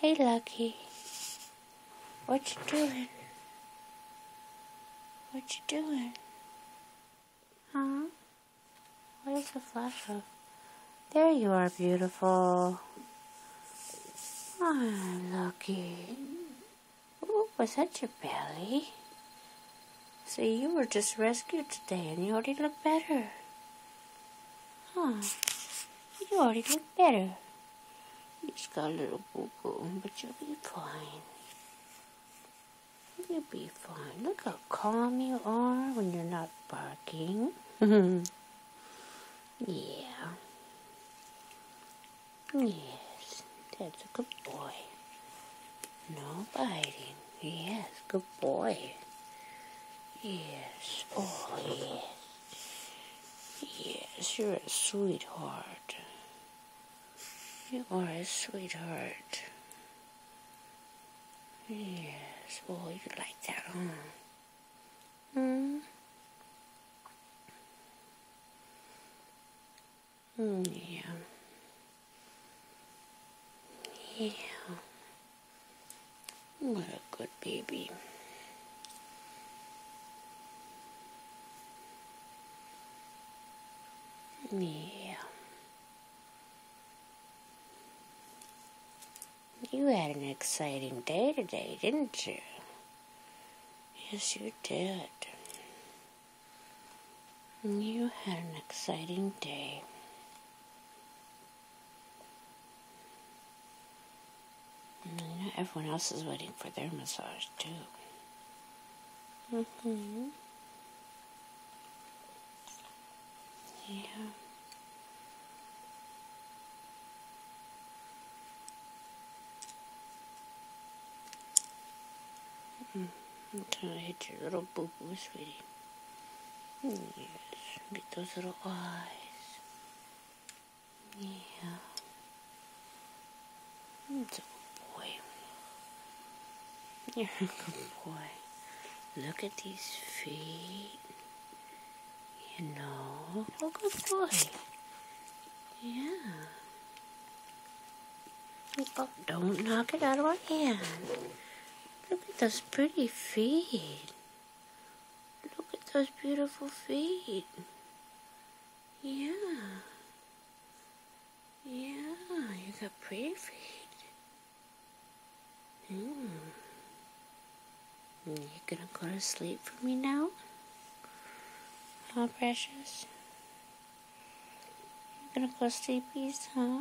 Hey, Lucky. What you doing? What you doing? Huh? What is the flash of? There you are, beautiful. Oh, Lucky. Ooh, was that your belly? See, you were just rescued today and you already look better. Huh. You already look better. Just got a little boo-boo, but you'll be fine. You'll be fine. Look how calm you are when you're not barking. yeah. Yes, that's a good boy. No biting. Yes, good boy. Yes. Oh, yes. Yes, you're a sweetheart. You are a sweetheart. Yes. Oh, you like that, huh? Hmm? Mm, yeah. Yeah. What a good baby. Yeah. You had an exciting day today, didn't you? Yes, you did. You had an exciting day. You know, everyone else is waiting for their massage, too. Mm-hmm. Yeah. I'm trying to hit your little boo boo, sweetie. Yes, get those little eyes. Yeah. It's a good boy. You're a good boy. Look at these feet. You know, a good boy. Yeah. Oh, don't knock it out of my hand. Look at those pretty feet. Look at those beautiful feet. Yeah. Yeah, you got pretty feet. Mm. You gonna go to sleep for me now? Huh, precious? You gonna go sleepies, huh?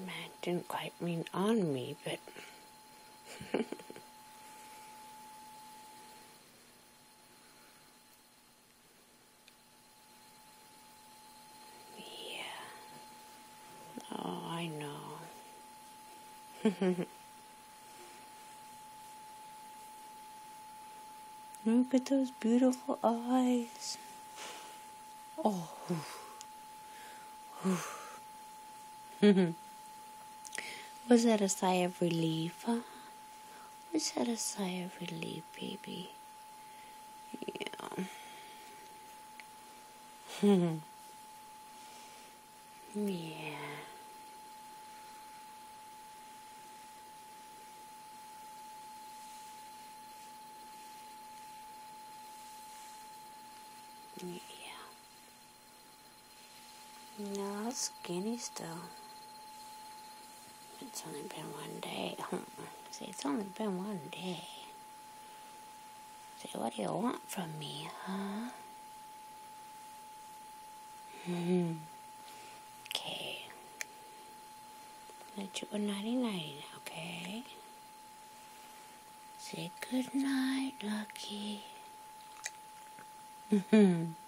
Man, didn't quite mean on me, but. yeah. Oh, I know. Look at those beautiful eyes. Oh. Was that a sigh of relief? Huh? Was that a sigh of relief, baby? Yeah. yeah. Yeah. No, skinny still. It's only been one day. See, it's only been one day. See, what do you want from me, huh? Hmm. Okay. Let you go nighty nighty okay? Say good night, Lucky. Mm-hmm.